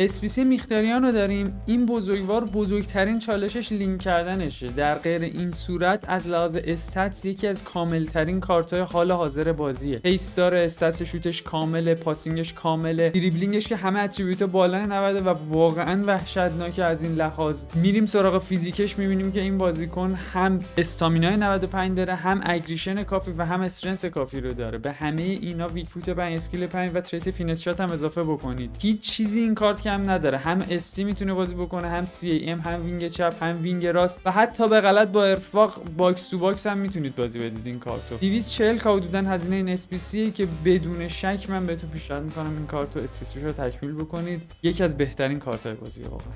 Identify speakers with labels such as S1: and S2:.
S1: SBC میختاریان رو داریم. این بزرگوار بزرگترین چالشش لینک کردنشه. در غیر این صورت از لحاظ stats یکی از کاملترین کارتای حال حاضر بازیه. pace داره stats شوتش کامله passing ش کامله دریبلینگش که همه attribute بالا 90 و واقعا وحشتناک از این لحاظ. میریم سراغ فیزیکش می‌بینیم که این بازیکن هم stamina ی 95 داره هم aggression کافی و هم strength کافی رو داره. به همه اینا weak foot 5 skill 5 و trait finesse shot هم اضافه بکنید. هیچ چیزی این کارت کم نداره. هم ST می‌تونه بازی بکنه هم CAM هم wing چپ هم wing راست و حتی به غلط با ارفاق box to box هم می‌تونید بازی بدید این کارتو. 240 K حدودا هزینه این SBC که بدون شک من بهتون پیشنهاد می‌کنم این کارتو اسپیسی رو تکمیل بکنید. یکی از بهترین کارت های بازی واقعا.